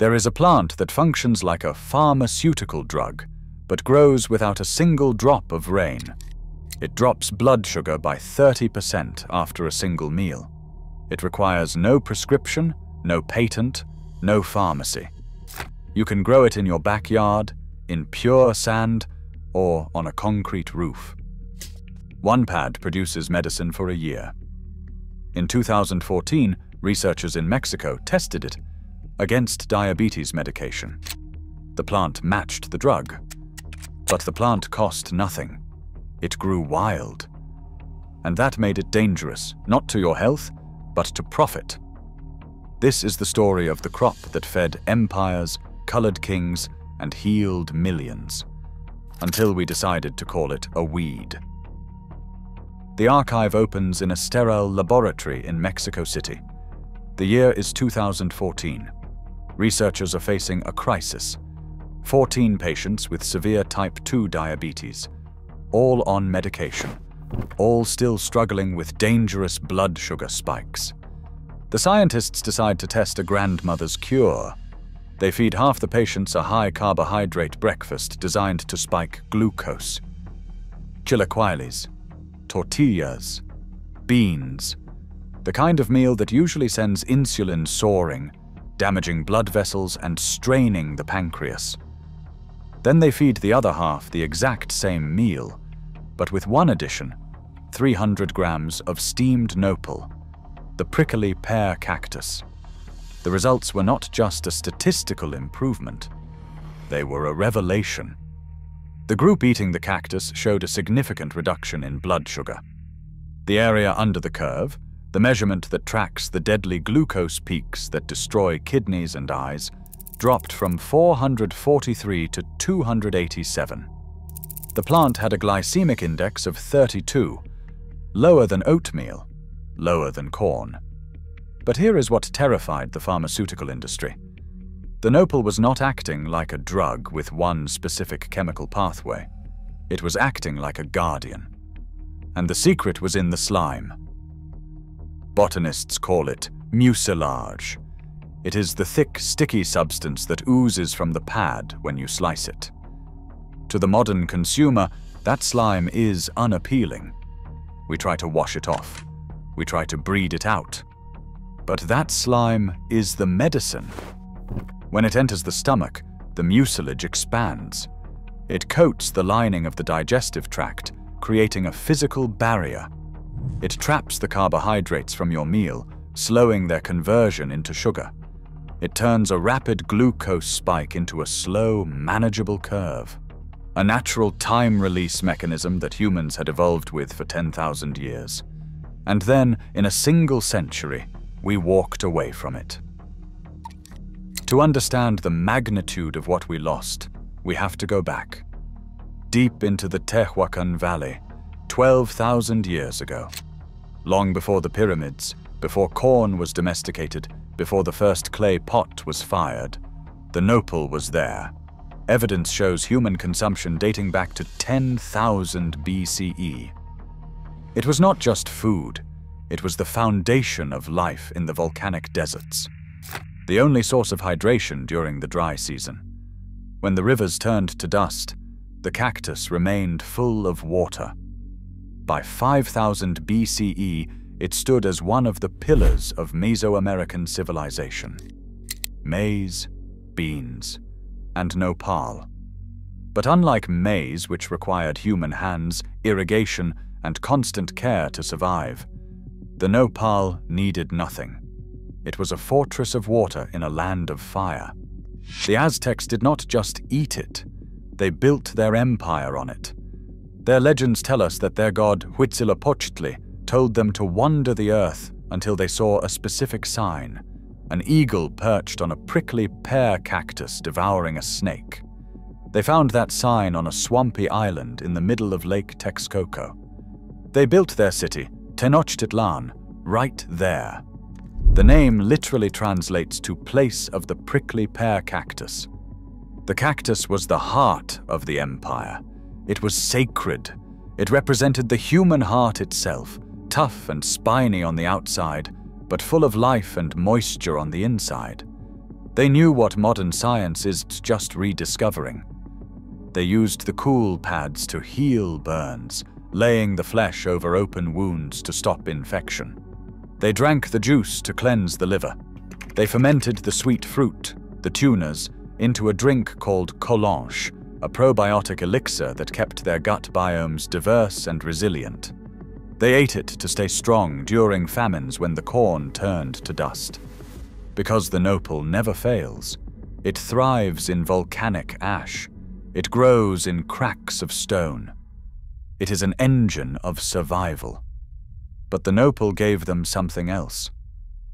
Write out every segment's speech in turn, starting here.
There is a plant that functions like a pharmaceutical drug, but grows without a single drop of rain. It drops blood sugar by 30% after a single meal. It requires no prescription, no patent, no pharmacy. You can grow it in your backyard, in pure sand, or on a concrete roof. One pad produces medicine for a year. In 2014, researchers in Mexico tested it against diabetes medication. The plant matched the drug, but the plant cost nothing. It grew wild. And that made it dangerous, not to your health, but to profit. This is the story of the crop that fed empires, colored kings, and healed millions, until we decided to call it a weed. The archive opens in a sterile laboratory in Mexico City. The year is 2014. Researchers are facing a crisis. 14 patients with severe type 2 diabetes, all on medication, all still struggling with dangerous blood sugar spikes. The scientists decide to test a grandmother's cure. They feed half the patients a high-carbohydrate breakfast designed to spike glucose. Chilaquiles, tortillas, beans, the kind of meal that usually sends insulin soaring, damaging blood vessels and straining the pancreas. Then they feed the other half the exact same meal, but with one addition, 300 grams of steamed nopal, the prickly pear cactus. The results were not just a statistical improvement, they were a revelation. The group eating the cactus showed a significant reduction in blood sugar. The area under the curve, the measurement that tracks the deadly glucose peaks that destroy kidneys and eyes, dropped from 443 to 287. The plant had a glycemic index of 32, lower than oatmeal, lower than corn. But here is what terrified the pharmaceutical industry. The nopal was not acting like a drug with one specific chemical pathway. It was acting like a guardian. And the secret was in the slime. Botanists call it mucilage. It is the thick, sticky substance that oozes from the pad when you slice it. To the modern consumer, that slime is unappealing. We try to wash it off. We try to breed it out. But that slime is the medicine. When it enters the stomach, the mucilage expands. It coats the lining of the digestive tract, creating a physical barrier. It traps the carbohydrates from your meal, slowing their conversion into sugar. It turns a rapid glucose spike into a slow, manageable curve. A natural time release mechanism that humans had evolved with for 10,000 years. And then, in a single century, we walked away from it. To understand the magnitude of what we lost, we have to go back. Deep into the Tehuacan Valley, 12,000 years ago. Long before the pyramids, before corn was domesticated, before the first clay pot was fired, the nopal was there. Evidence shows human consumption dating back to 10,000 BCE. It was not just food, it was the foundation of life in the volcanic deserts. The only source of hydration during the dry season. When the rivers turned to dust, the cactus remained full of water. By 5000 BCE, it stood as one of the pillars of Mesoamerican civilization. Maize, beans, and nopal. But unlike maize, which required human hands, irrigation, and constant care to survive, the nopal needed nothing. It was a fortress of water in a land of fire. The Aztecs did not just eat it, they built their empire on it. Their legends tell us that their god Huitzilopochtli told them to wander the earth until they saw a specific sign, an eagle perched on a prickly pear cactus devouring a snake. They found that sign on a swampy island in the middle of Lake Texcoco. They built their city, Tenochtitlan, right there. The name literally translates to place of the prickly pear cactus. The cactus was the heart of the empire. It was sacred. It represented the human heart itself, tough and spiny on the outside, but full of life and moisture on the inside. They knew what modern science is just rediscovering. They used the cool pads to heal burns, laying the flesh over open wounds to stop infection. They drank the juice to cleanse the liver. They fermented the sweet fruit, the tunas, into a drink called colonche, a probiotic elixir that kept their gut biomes diverse and resilient. They ate it to stay strong during famines when the corn turned to dust. Because the nopal never fails, it thrives in volcanic ash. It grows in cracks of stone. It is an engine of survival. But the nopal gave them something else.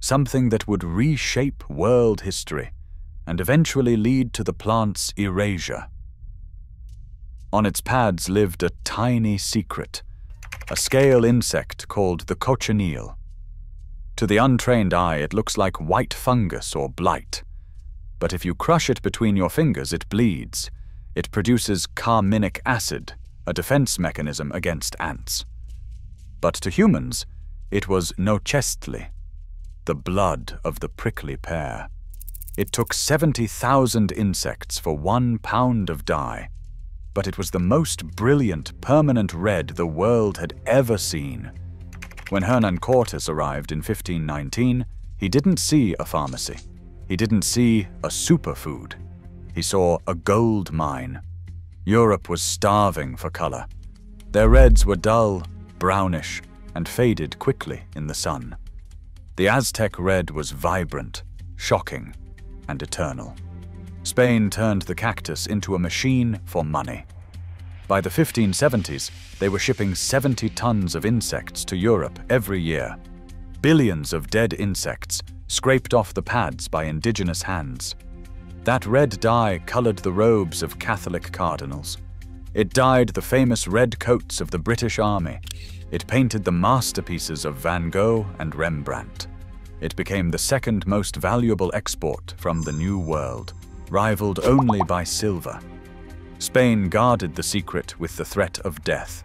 Something that would reshape world history and eventually lead to the plant's erasure. On its pads lived a tiny secret, a scale insect called the cochineal. To the untrained eye, it looks like white fungus or blight. But if you crush it between your fingers, it bleeds. It produces carminic acid, a defense mechanism against ants. But to humans, it was nocheztli, the blood of the prickly pear. It took 70,000 insects for one pound of dye, but it was the most brilliant permanent red the world had ever seen. When Hernan Cortes arrived in 1519, he didn't see a pharmacy. He didn't see a superfood. He saw a gold mine. Europe was starving for color. Their reds were dull, brownish, and faded quickly in the sun. The Aztec red was vibrant, shocking, and eternal. Spain turned the cactus into a machine for money. By the 1570s, they were shipping 70 tons of insects to Europe every year. Billions of dead insects scraped off the pads by indigenous hands. That red dye colored the robes of Catholic cardinals. It dyed the famous red coats of the British Army. It painted the masterpieces of Van Gogh and Rembrandt. It became the second most valuable export from the New World rivaled only by silver. Spain guarded the secret with the threat of death.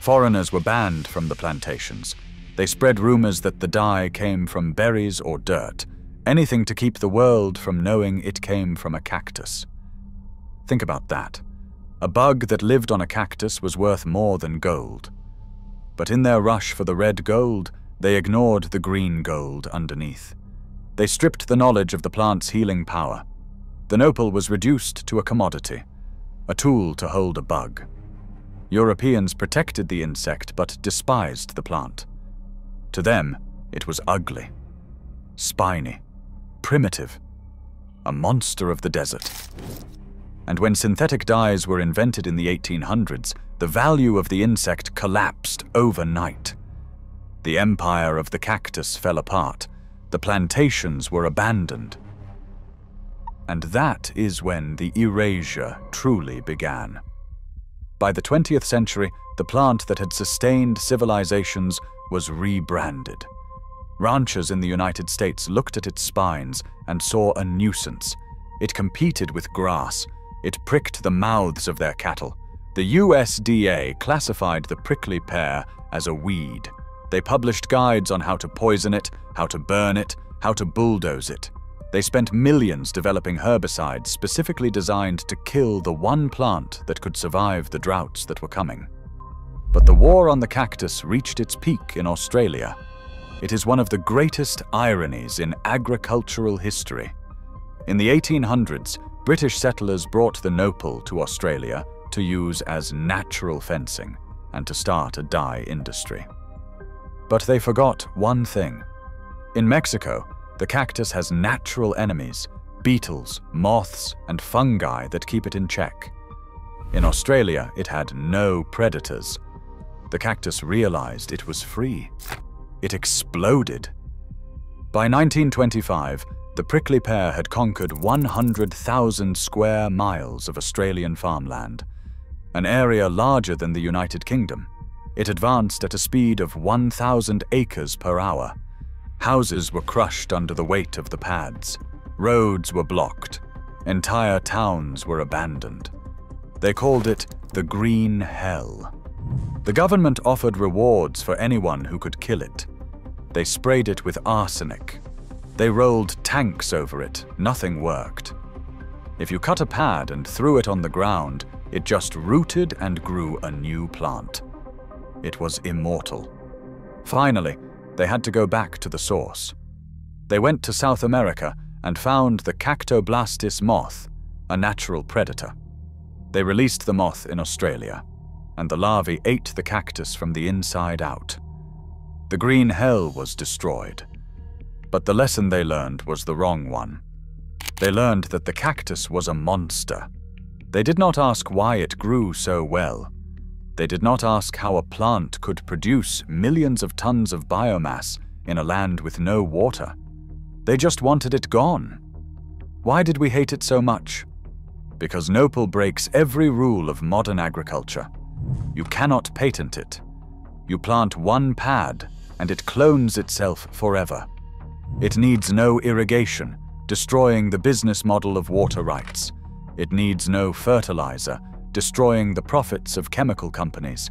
Foreigners were banned from the plantations. They spread rumors that the dye came from berries or dirt, anything to keep the world from knowing it came from a cactus. Think about that. A bug that lived on a cactus was worth more than gold. But in their rush for the red gold, they ignored the green gold underneath. They stripped the knowledge of the plant's healing power the nopal was reduced to a commodity, a tool to hold a bug. Europeans protected the insect but despised the plant. To them, it was ugly, spiny, primitive, a monster of the desert. And when synthetic dyes were invented in the 1800s, the value of the insect collapsed overnight. The empire of the cactus fell apart. The plantations were abandoned. And that is when the erasure truly began. By the 20th century, the plant that had sustained civilizations was rebranded. Ranchers in the United States looked at its spines and saw a nuisance. It competed with grass. It pricked the mouths of their cattle. The USDA classified the prickly pear as a weed. They published guides on how to poison it, how to burn it, how to bulldoze it. They spent millions developing herbicides specifically designed to kill the one plant that could survive the droughts that were coming. But the war on the cactus reached its peak in Australia. It is one of the greatest ironies in agricultural history. In the 1800s, British settlers brought the nopal to Australia to use as natural fencing and to start a dye industry. But they forgot one thing. In Mexico, the cactus has natural enemies, beetles, moths, and fungi that keep it in check. In Australia, it had no predators. The cactus realized it was free. It exploded. By 1925, the prickly pear had conquered 100,000 square miles of Australian farmland, an area larger than the United Kingdom. It advanced at a speed of 1,000 acres per hour. Houses were crushed under the weight of the pads. Roads were blocked. Entire towns were abandoned. They called it the Green Hell. The government offered rewards for anyone who could kill it. They sprayed it with arsenic. They rolled tanks over it, nothing worked. If you cut a pad and threw it on the ground, it just rooted and grew a new plant. It was immortal. Finally, they had to go back to the source. They went to South America and found the Cactoblastis moth, a natural predator. They released the moth in Australia, and the larvae ate the cactus from the inside out. The green hell was destroyed. But the lesson they learned was the wrong one. They learned that the cactus was a monster. They did not ask why it grew so well. They did not ask how a plant could produce millions of tons of biomass in a land with no water. They just wanted it gone. Why did we hate it so much? Because Nopal breaks every rule of modern agriculture. You cannot patent it. You plant one pad, and it clones itself forever. It needs no irrigation, destroying the business model of water rights. It needs no fertilizer, destroying the profits of chemical companies.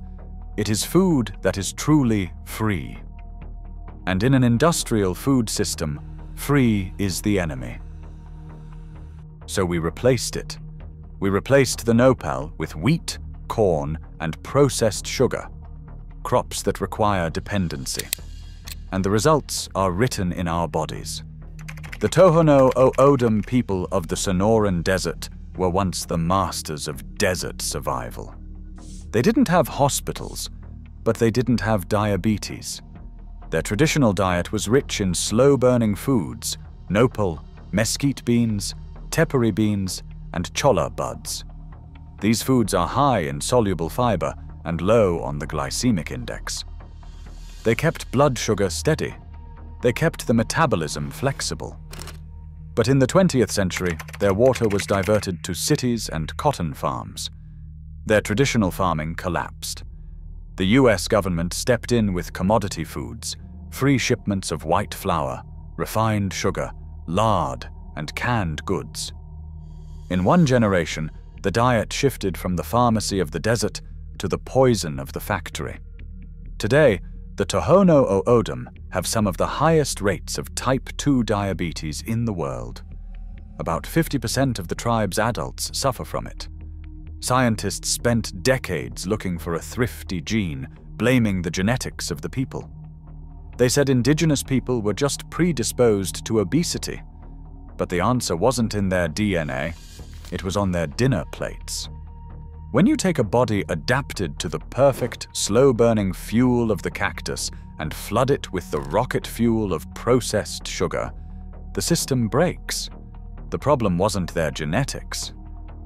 It is food that is truly free. And in an industrial food system, free is the enemy. So we replaced it. We replaced the nopal with wheat, corn, and processed sugar, crops that require dependency. And the results are written in our bodies. The Tohono O'odham people of the Sonoran Desert were once the masters of desert survival. They didn't have hospitals, but they didn't have diabetes. Their traditional diet was rich in slow-burning foods, nopal, mesquite beans, tepary beans, and cholla buds. These foods are high in soluble fiber and low on the glycemic index. They kept blood sugar steady. They kept the metabolism flexible. But in the 20th century, their water was diverted to cities and cotton farms. Their traditional farming collapsed. The US government stepped in with commodity foods, free shipments of white flour, refined sugar, lard, and canned goods. In one generation, the diet shifted from the pharmacy of the desert to the poison of the factory. Today, the Tohono O'odham have some of the highest rates of type 2 diabetes in the world. About 50% of the tribe's adults suffer from it. Scientists spent decades looking for a thrifty gene, blaming the genetics of the people. They said indigenous people were just predisposed to obesity, but the answer wasn't in their DNA, it was on their dinner plates. When you take a body adapted to the perfect, slow-burning fuel of the cactus and flood it with the rocket fuel of processed sugar, the system breaks. The problem wasn't their genetics.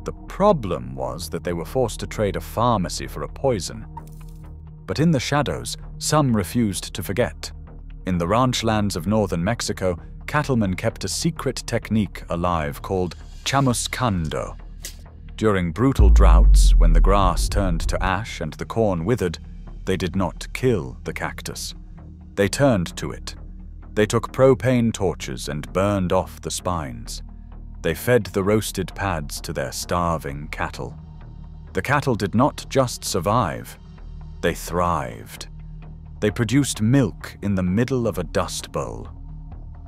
The problem was that they were forced to trade a pharmacy for a poison. But in the shadows, some refused to forget. In the ranch lands of northern Mexico, cattlemen kept a secret technique alive called chamuscando, during brutal droughts, when the grass turned to ash and the corn withered, they did not kill the cactus. They turned to it. They took propane torches and burned off the spines. They fed the roasted pads to their starving cattle. The cattle did not just survive, they thrived. They produced milk in the middle of a dust bowl.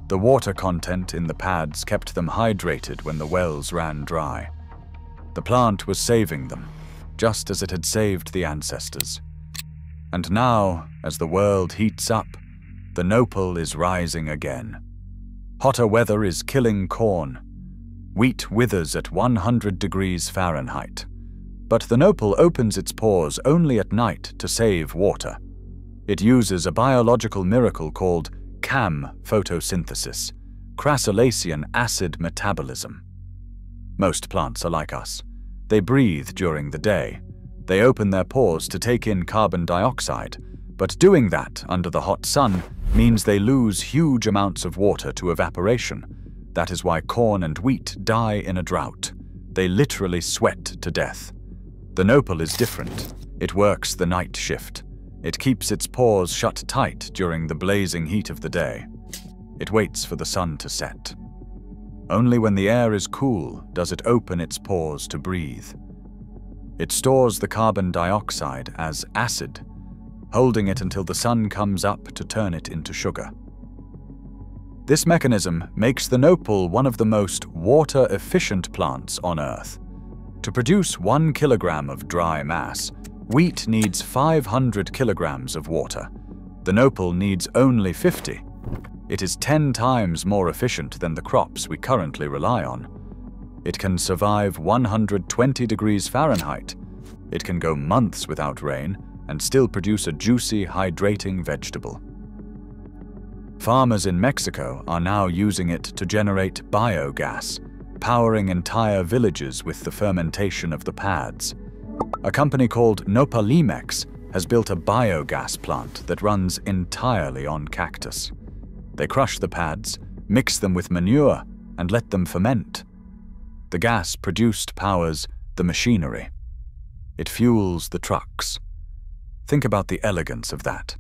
The water content in the pads kept them hydrated when the wells ran dry. The plant was saving them, just as it had saved the ancestors. And now, as the world heats up, the nopal is rising again. Hotter weather is killing corn. Wheat withers at 100 degrees Fahrenheit. But the nopal opens its pores only at night to save water. It uses a biological miracle called CAM photosynthesis, crassulacean acid metabolism. Most plants are like us. They breathe during the day. They open their pores to take in carbon dioxide, but doing that under the hot sun means they lose huge amounts of water to evaporation. That is why corn and wheat die in a drought. They literally sweat to death. The nopal is different. It works the night shift. It keeps its pores shut tight during the blazing heat of the day. It waits for the sun to set. Only when the air is cool does it open its pores to breathe. It stores the carbon dioxide as acid, holding it until the sun comes up to turn it into sugar. This mechanism makes the nopal one of the most water-efficient plants on Earth. To produce one kilogram of dry mass, wheat needs 500 kilograms of water. The nopal needs only 50. It is 10 times more efficient than the crops we currently rely on. It can survive 120 degrees Fahrenheit. It can go months without rain and still produce a juicy, hydrating vegetable. Farmers in Mexico are now using it to generate biogas, powering entire villages with the fermentation of the pads. A company called Nopalimex has built a biogas plant that runs entirely on cactus. They crush the pads, mix them with manure, and let them ferment. The gas produced powers the machinery. It fuels the trucks. Think about the elegance of that.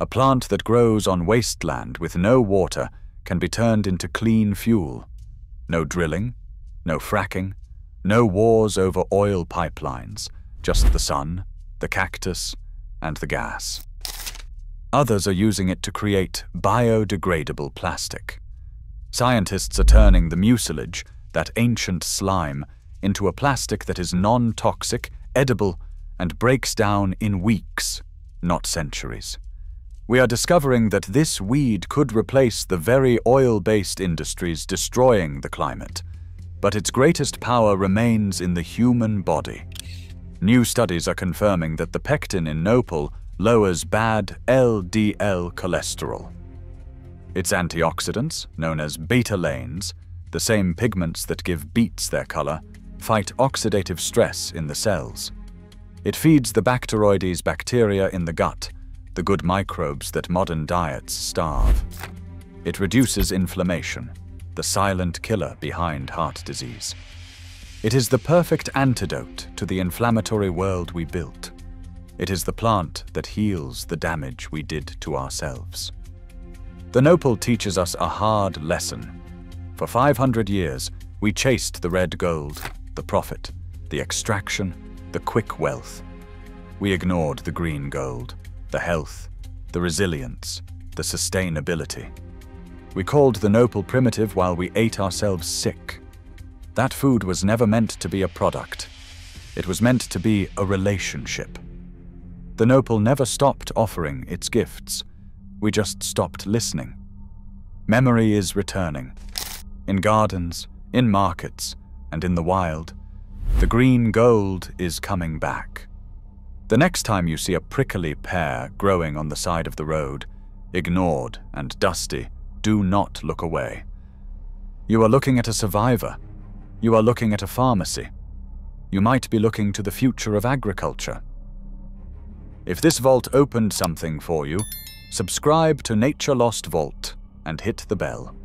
A plant that grows on wasteland with no water can be turned into clean fuel. No drilling, no fracking, no wars over oil pipelines, just the sun, the cactus, and the gas. Others are using it to create biodegradable plastic. Scientists are turning the mucilage, that ancient slime, into a plastic that is non-toxic, edible, and breaks down in weeks, not centuries. We are discovering that this weed could replace the very oil-based industries destroying the climate, but its greatest power remains in the human body. New studies are confirming that the pectin in nopal lowers bad LDL cholesterol. Its antioxidants, known as betalains, the same pigments that give beets their color, fight oxidative stress in the cells. It feeds the Bacteroides bacteria in the gut, the good microbes that modern diets starve. It reduces inflammation, the silent killer behind heart disease. It is the perfect antidote to the inflammatory world we built. It is the plant that heals the damage we did to ourselves. The nopal teaches us a hard lesson. For 500 years, we chased the red gold, the profit, the extraction, the quick wealth. We ignored the green gold, the health, the resilience, the sustainability. We called the nopal primitive while we ate ourselves sick. That food was never meant to be a product. It was meant to be a relationship. The nopal never stopped offering its gifts. We just stopped listening. Memory is returning. In gardens, in markets, and in the wild, the green gold is coming back. The next time you see a prickly pear growing on the side of the road, ignored and dusty, do not look away. You are looking at a survivor. You are looking at a pharmacy. You might be looking to the future of agriculture. If this vault opened something for you, subscribe to Nature Lost Vault and hit the bell.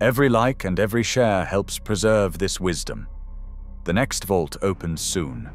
Every like and every share helps preserve this wisdom. The next vault opens soon.